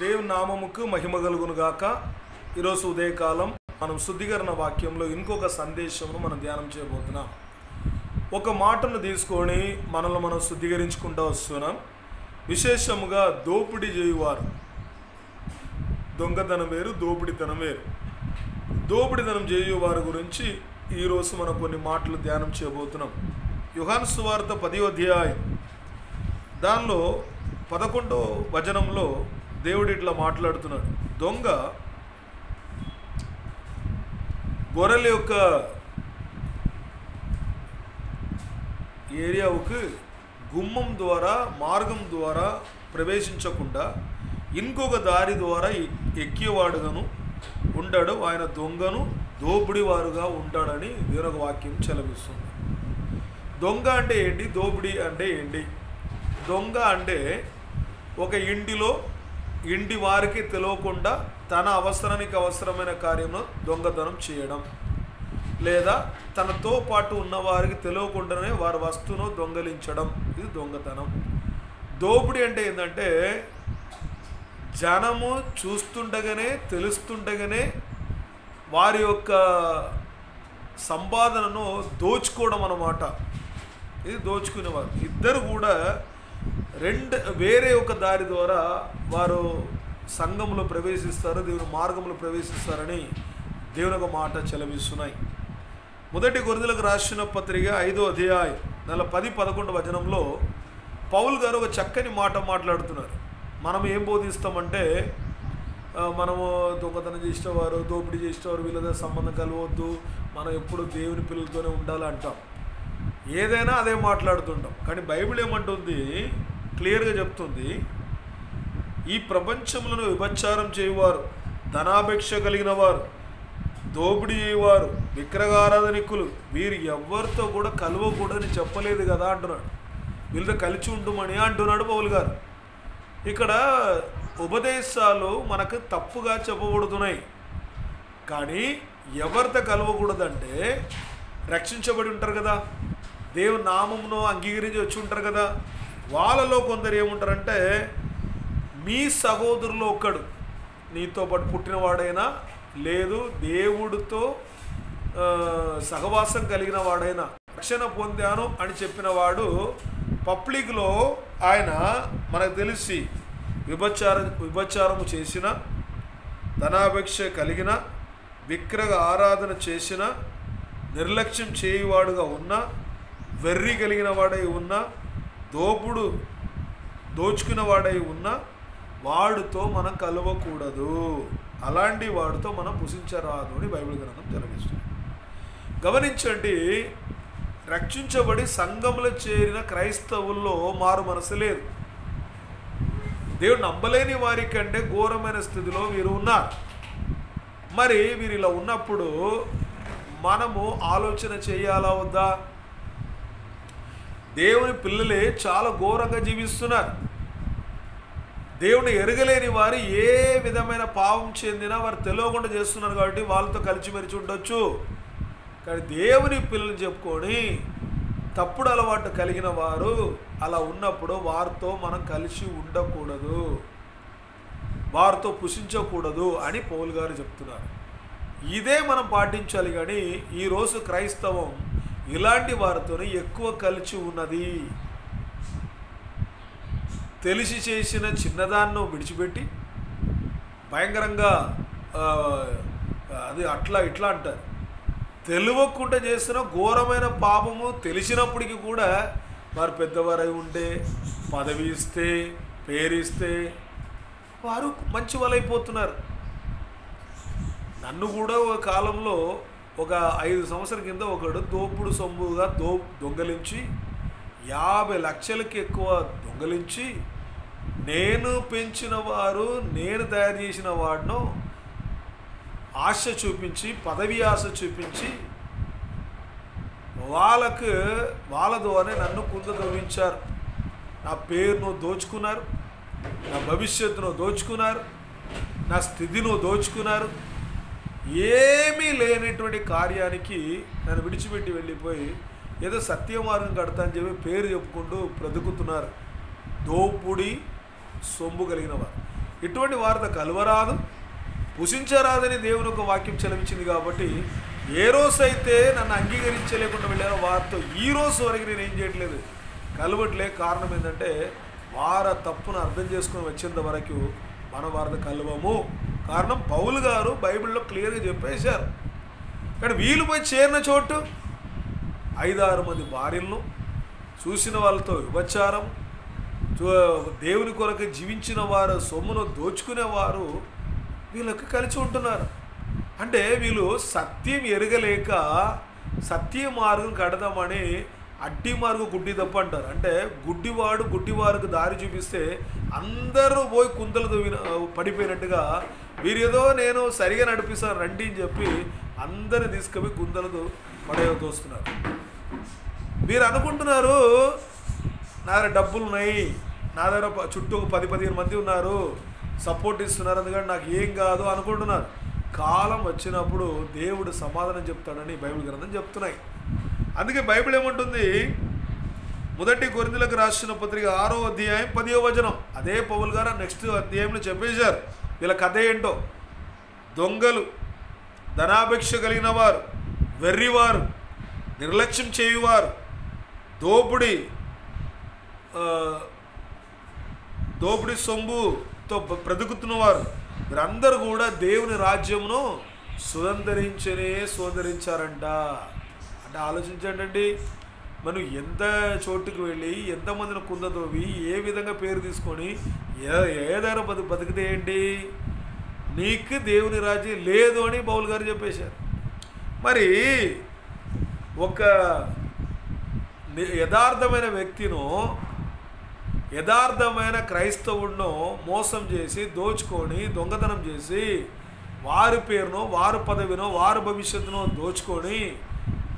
దేవుని నామముకు మహిమ కలుగును గాక. ఈరోజు ఉదయకాలం మనం శుద్ధీకరణ వాక్యంలో ఇంకొక సందేశమును మనం ధ్యానం చేయబోతున్నాం. ఒక మాటను తీసుకొని మనల్ని మనం శుద్ధీకరించుకుంటూ వస్తున్నాం. విశేషముగా దోపిడీ చేయువారు. దొంగతనం వేరు దోపిడితనం వేరు. దోపిడితనం చేయువారి గురించి ఈరోజు మనం కొన్ని మాటలు ధ్యానం చేయబోతున్నాం. యుహాన్ సువార్త పది అధ్యాయం. దానిలో పదకొండో వచనంలో దేవుడు ఇట్లా మాట్లాడుతున్నాడు. దొంగ గొర్రెల యొక్క ఏరియాకు గుమ్మం ద్వారా మార్గం ద్వారా ప్రవేశించకుండా ఇంకొక దారి ద్వారా ఎక్కేవాడుగాను ఉంటాడు. ఆయన దొంగను దోపిడివారుగా ఉంటాడని వేరొక వాక్యం చెలవిస్తుంది. దొంగ అంటే ఏంటి? దోపిడీ అంటే ఏంటి? దొంగ అంటే ఒక ఇంటిలో ఇంటి వారికి తెలియకుండా తన అవసరానికి అవసరమైన కార్యంలో దొంగతనం చేయడం. లేదా తనతో పాటు ఉన్న వారికి తెలియకుండానే వారి వస్తువును దొంగలించడం. ఇది దొంగతనం. దోపిడీ అంటే ఏంటంటే జనము చూస్తుండగానే తెలుస్తుండగానే వారి యొక్క సంపాదనను దోచుకోవడం అన్నమాట. ఇది దోచుకునేవారు. ఇద్దరు కూడా రెండు వేరే ఒక దారి ద్వారా వారు సంఘంలో ప్రవేశిస్తారు దేవుని మార్గంలో ప్రవేశిస్తారని దేవుని ఒక మాట చెలవిస్తున్నాయి. మొదటి గొర్రెలకు రాసిన పత్రిక ఐదో అధ్యాయం నెల పది పదకొండు వచనంలో పౌల్ గారు ఒక చక్కని మాట మాట్లాడుతున్నారు. మనం ఏం బోధిస్తామంటే మనము దొంగతనం చేసేవారు దోపిడీ చేసేవారు వీళ్ళతో సంబంధం కలవద్దు మనం ఎప్పుడు దేవుని పిల్లలతోనే ఉండాలి అంటాం ఏదైనా అదే మాట్లాడుతుంటాం. కానీ బైబిల్ ఏమంటుంది? క్లియర్గా చెప్తుంది. ఈ ప్రపంచములను విభచారం చేయువారు ధనాపేక్ష కలిగిన వారు దోపిడీ చేయవారు విగ్రహారాధనికులు వీరు ఎవరితో కూడా కలవకూడదని చెప్పలేదు కదా అంటున్నాడు. వీళ్ళతో కలిసి ఉంటుమని అంటున్నాడు పౌలు గారు. ఇక్కడ ఉపదేశాలు మనకు తప్పుగా చెప్పబడుతున్నాయి. కానీ ఎవరితో కలవకూడదంటే రక్షించబడి ఉంటారు కదా. దేవుని నామమును అంగీకరించి వచ్చి ఉంటారు కదా. వాళ్ళలో కొందరు ఏముంటారంటే మీ సహోదరులో ఒక్కడు నీతో పాటు పుట్టినవాడైనా లేదు దేవుడితో సహవాసం కలిగిన వాడైనా రక్షణ పొందాను అని చెప్పిన వాడు పబ్లిక్లో ఆయన మనకు తెలిసి విభచార విభచారము చేసిన ధనాపేక్ష కలిగిన విక్రగ ఆరాధన చేసిన నిర్లక్ష్యం చేయువాడుగా ఉన్న వెర్రి కలిగిన వాడై ఉన్న దోపుడు దోచుకున్న వాడై ఉన్న వాడితో మనం కలవకూడదు. అలాంటి వాడితో మనం పుసించరాదు అని బైబిల్ గ్రంథం తెలియజేస్తుంది. గమనించండి రక్షించబడి సంఘంలో చేరిన క్రైస్తవుల్లో మారు మనసు లేదు. దేవుడు నమ్మలేని వారి కంటే ఘోరమైన స్థితిలో వీరు ఉన్నారు. మరి వీరు ఇలా ఉన్నప్పుడు మనము ఆలోచన చేయాలా వద్దా? దేవుని పిల్లలే చాలా ఘోరంగా జీవిస్తున్నారు. దేవుని ఎరగలేని వారు ఏ విధమైన పాపం చెందినా వారు తెలియకుండా చేస్తున్నారు కాబట్టి వాళ్ళతో కలిసిమెరిచి ఉండొచ్చు. కానీ దేవుని పిల్లలు చెప్పుకొని తప్పుడు అలవాటు కలిగిన వారు అలా ఉన్నప్పుడు వారితో మనం కలిసి ఉండకూడదు. వారితో పుషించకూడదు అని పౌల్ గారు చెప్తున్నారు. ఇదే మనం పాటించాలి కానీ ఈరోజు క్రైస్తవం ఇలాంటి వారితోనే ఎక్కువ కలిసి ఉన్నది. తెలిసి చేసిన చిన్నదాన్ని విడిచిపెట్టి భయంకరంగా అది అట్లా ఇట్లా అంటారు. తెలియకుండా చేసిన ఘోరమైన పాపము తెలిసినప్పటికీ కూడా వారు పెద్దవారై ఉంటే పదవి ఇస్తే పేరిస్తే వారు మంచి వాళ్ళైపోతున్నారు. నన్ను కూడా ఒక కాలంలో ఒక ఐదు సంవత్సరాల కింద ఒకడు దోపుడు సొమ్ముగా దో దొంగలించి యాభై లక్షలకి ఎక్కువ దొంగలించి నేను పెంచిన వారు నేను తయారు చేసిన వాడును ఆశ చూపించి పదవి ఆశ చూపించి వాళ్ళకు వాళ్ళ ద్వారా నన్ను కుంద నా పేరును దోచుకున్నారు నా భవిష్యత్తును దోచుకున్నారు నా స్థితిను దోచుకున్నారు. ఏమీ లేనటువంటి కార్యానికి నన్ను విడిచిపెట్టి వెళ్ళిపోయి ఏదో సత్యమార్గం కడతా అని చెప్పి పేరు చెప్పుకుంటూ బ్రతుకుతున్నారు. దోపుడి సొంబు కలిగిన వారు. ఇటువంటి వారితో కలవరాదు పుషించరాదని దేవుని ఒక వాక్యం చెలవించింది కాబట్టి ఏ రోజైతే నన్ను అంగీకరించలేకుండా వెళ్ళారో వారితో ఈ రోజు వరకు నేను ఏం చేయట్లేదు. కలవట్లే కారణం ఏంటంటే వార తప్పును అర్థం చేసుకొని వచ్చేంత వరకు మన కలవము. కారణం పౌలు గారు బైబిల్లో క్లియర్గా చెప్పేశారు. కానీ వీలు పోయి చేరిన చోటు ఐదారు మంది భార్యలను చూసిన వాళ్ళతో విభచారం దేవుని కొరకు జీవించిన వారు సొమ్మును దోచుకునేవారు వీళ్ళకి కలిసి ఉంటున్నారు. అంటే వీళ్ళు సత్యం ఎరగలేక సత్య మార్గం కడదామని అడ్డి మార్గం గుడ్డి తప్ప అంటారు. అంటే గుడ్డివాడు గుడ్డివారికి దారి చూపిస్తే అందరూ పోయి కుందలు దువ్విన పడిపోయినట్టుగా వీరేదో నేను సరిగా నడిపిస్తాను రండి అని చెప్పి అందరిని తీసుకుపోయి గుందలతో పడవ తోస్తున్నారు. మీరు అనుకుంటున్నారు నా దగ్గర డబ్బులు ఉన్నాయి నా దగ్గర చుట్టూ పది పదిహేను మంది ఉన్నారు సపోర్ట్ ఇస్తున్నారు అందుకని నాకు ఏం కాదు అనుకుంటున్నారు. కాలం వచ్చినప్పుడు దేవుడు సమాధానం చెప్తాడని బైబిల్ గ్రంథం చెప్తున్నాయి. అందుకే బైబిల్ ఏమంటుంది? మొదటి కొరిందులకు రాసిన పత్రిక ఆరో అధ్యాయం పదియో వచనం. అదే పౌల్ గారు నెక్స్ట్ అధ్యాయంలో చెప్పేశారు. వీళ్ళ కథ ఏంటో? దొంగలు ధనాపేక్ష కలిగిన వారు వెర్రివారు నిర్లక్ష్యం చేయువారు దోపిడి దోపిడి సొంబుతో బ్రతుకుతున్నవారు వీరందరూ కూడా దేవుని రాజ్యమును సుధంధరించనే సోదరించారంట అంటే ఆలోచించండి అండి. మనం ఎంత చోటుకు వెళ్ళి ఎంతమందిని కుందతోవి ఏ విధంగా పేరు తీసుకొని ఏ ఏదైనా బతు బతికితే ఏంటి? నీకు దేవుని రాజ్యం లేదు అని బౌల్ గారు చెప్పేశారు. మరి ఒక యథార్థమైన వ్యక్తిను యథార్థమైన క్రైస్తవుడిను మోసం చేసి దోచుకొని దొంగతనం చేసి వారి పేరును వారి పదవినో వారి భవిష్యత్తును దోచుకొని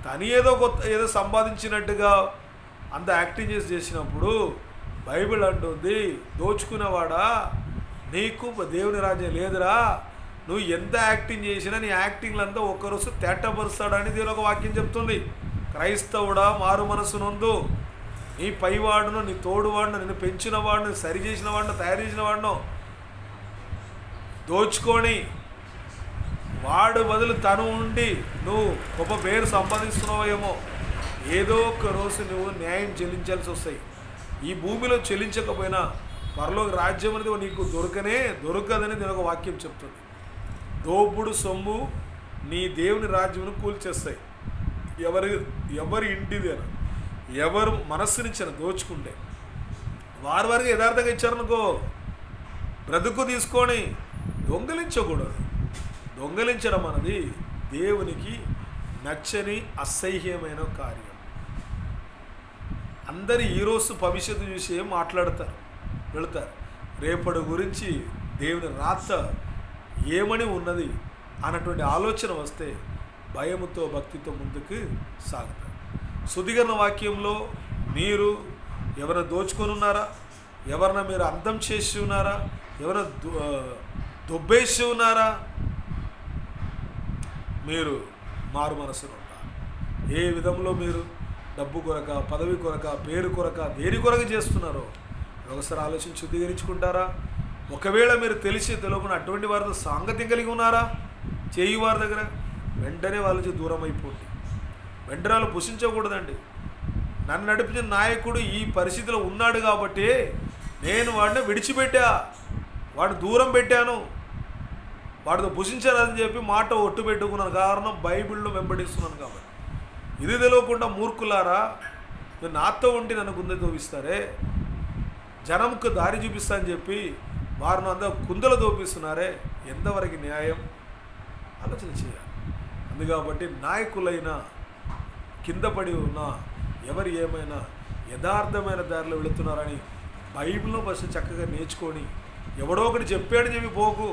తను ఏదో కొత్త ఏదో సంపాదించినట్టుగా అంత యాక్టింగ్ చేసి చేసినప్పుడు బైబిల్ అంటుంది దోచుకునేవాడా నీకు దేవుని రాజ్యం లేదురా నువ్వు ఎంత యాక్టింగ్ చేసినా నీ యాక్టింగ్లంతా ఒక్కరోజు తేటపరుస్తాడని దీని ఒక వాక్యం చెప్తుంది. క్రైస్తవుడా మారు మనసు నొందు. నీ పైవాడును నీ తోడువాడును నిన్ను పెంచిన వాడును సరి చేసిన వాడును తయారు చేసిన వాడును దోచుకొని వాడు బదులు తను ఉండి నువ్వు గొప్ప పేరు సంపాదిస్తున్నావేమో. ఏదో ఒక రోజు నువ్వు న్యాయం చెల్లించాల్సి వస్తాయి. ఈ భూమిలో చెల్లించకపోయినా పరలోక రాజ్యం అనేది నీకు దొరకనే దొరకదని నేను ఒక వాక్యం చెప్తుంది. దోపుడు సొమ్ము నీ దేవుని రాజ్యమును కూల్చేస్తాయి. ఎవరి ఎవరి ఇంటిది అని. ఎవరు మనస్సునిచ్చిన దోచుకుంటే. వారి వారికి యథార్థంగా ఇచ్చారనుకో బ్రతుకు తీసుకొని దొంగలించకూడదు. దొంగలించడం అన్నది దేవునికి నచ్చని అసహ్యమైన కార్యం. అందరు ఈరోజు భవిష్యత్తు చూసి ఏం మాట్లాడతారు? వెళతారు. రేపటి గురించి దేవుని రాత ఏమని ఉన్నది అన్నటువంటి ఆలోచన వస్తే భయముతో భక్తితో ముందుకు సాగుతారు. సుధిగరణ వాక్యంలో మీరు ఎవరైనా దోచుకొని ఉన్నారా? ఎవరైనా మీరు అర్థం చేసి ఉన్నారా? ఎవరైనా దు- ఉన్నారా? మీరు మారు మనసును ఏ విధంలో మీరు డబ్బు కొరక పదవి కొరక పేరు కొరక దేని కొరక చేస్తున్నారో ఒకసారి ఆలోచించి శుద్ధీకరించుకుంటారా ఒకవేళ మీరు తెలిసి తెలియకుండా అటువంటి వారితో సాంగత్యం కలిగి ఉన్నారా? చేయి వారి దగ్గర వెంటనే వాళ్ళ నుంచి దూరం అయిపోండి. వెంటనే వాళ్ళు పుషించకూడదండి నన్ను నడిపించిన నాయకుడు ఈ పరిస్థితిలో ఉన్నాడు కాబట్టి నేను వాడిని విడిచిపెట్టా. వాడిని దూరం పెట్టాను. వాటితో భుషించరాదని చెప్పి మాట ఒట్టు పెట్టుకున్నాను. కారణం బైబిల్లో వెంబడిస్తున్నాను కాబట్టి. ఇది తెలియకుండా మూర్ఖులారా నేను నాతో ఉండి నన్ను గుందె తోపిస్తారే జనంకు దారి చూపిస్తా అని చెప్పి వారిని అందరూ కుందలు దోపిస్తున్నారే? ఎంతవరకు న్యాయం? ఆలోచన చేయాలి. అందుకాబట్టి నాయకులైన కింద పడి ఉన్న ఎవరు ఏమైనా యథార్థమైన దారిలో వెళుతున్నారని బైబిల్లో ఫస్ట్ చక్కగా నేర్చుకొని ఎవడో ఒకటి చెప్పాడని చెప్పి పోకు.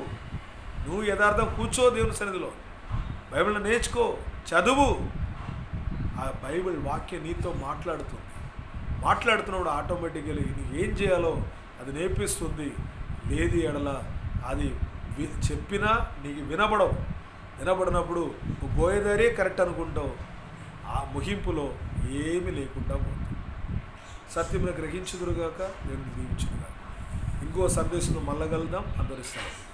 నువ్వు యథార్థం కూర్చో దేవుని సన్నిధిలో. బైబిల్ని నేర్చుకో చదువు. ఆ బైబిల్ వాక్యం నీతో మాట్లాడుతుంది. మాట్లాడుతున్నప్పుడు ఆటోమేటిక్గా నువ్వు ఏం చేయాలో అది నేర్పిస్తుంది. లేది ఎడల అది చెప్పినా నీకు వినబడవు. వినపడినప్పుడు నువ్వు పోయేదారే కరెక్ట్ అనుకుంటావు. ఆ ముగింపులో ఏమీ లేకుండా పోతుంది. సత్యమును గ్రహించుదురుగాక నేను దీవించుదురుగాక. ఇంకో సందేశం సందేశంలో అందరిస్తాను